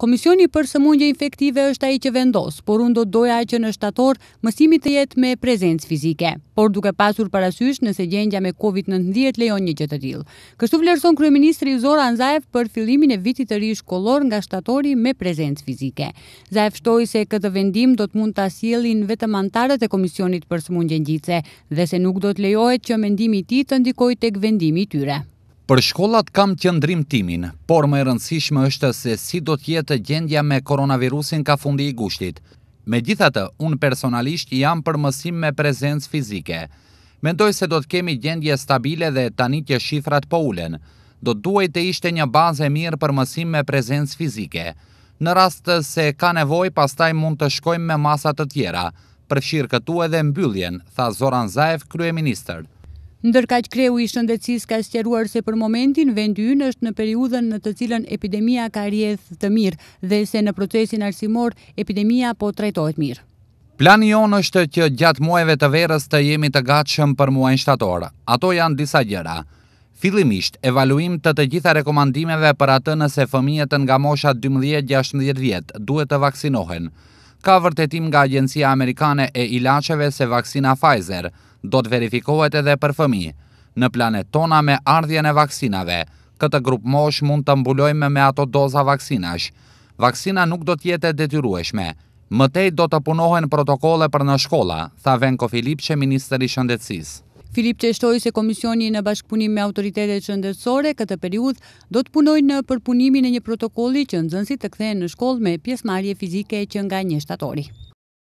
Komisioni për sëmundje infektive është ai që vendos, por unë do të doja që në shtator mësimi të jetë me prezencë fizike, por duke pasur parasysh nëse gjendja me Covid nëntëmbëdhjetë lejon një gjë të tillë. Kështu vlerëson kryeministri Zoran Zaev për fillimin e vitit të ri shkollor nga shtatori me prezencë fizike. Zaev shtoi se këtë vendim do të mund ta sjellin vetëm anëtarët e Komisionit për sëmundje ngjitëse dhe se nuk do të lejohet që mendimi i tij të ndikojë tek vendimi i tyre. Për shkollat kam qëndrim timin, por më e rëndësishme është se si do të jetë gjendja me koronavirusin kah fundi i gushtit. Megjithatë, unë personalisht jam për mësim me prezencë fizike. Mendoj se do të kemi gjendje stabile dhe tani që shifrat po ulen, do të duhej të ishte një bazë e mirë për mësim me prezencë fizike. Në rast se ka nevojë, pastaj mund të shkojmë me masa të tjera, përfshirë këtu edhe mbylljen, tha Zoran Zaev, kryeministër. Ndërkaq kreu i Shëndetësisë ka sqaruar se për momentin vendi ynë është në periudhën në të cilën epidemia ka rrjedhë të mirë dhe se në procesin arsimor epidemia po trajtohet mirë. Plani jonë është që gjatë muajve të verës të jemi të gatshëm për muajin shtator. Ato janë disa gjëra. Fillimisht, evaluim të të gjitha rekomandimeve për atë nëse fëmijët nga mosha dymbëdhjetë gjashtëmbëdhjetë vjet duhet të vaksinohen. Ka vërtetim nga Agjencia Amerikane e Ilaçeve se vaksina Pfizer do të verifikohet edhe për fëmijë. Në planet tona me ardhjen e vaksinave, këtë grup moshë mund të mbulojmë me ato doza vaksinash. Vaksina nuk do të jetë e detyrueshme, Më tej do të punohen protokolle për në shkolla, tha Venko Filipçe, ministër i Shëndetësisë. Filipçe shtoi se Komisioni në bashkëpunim me autoritetet shëndetësore këtë periudhë do të punojnë në përpunimin e një protokolli që nxënësit të kthehen në shkollë me pjesëmarrje fizike që nga një shtatori.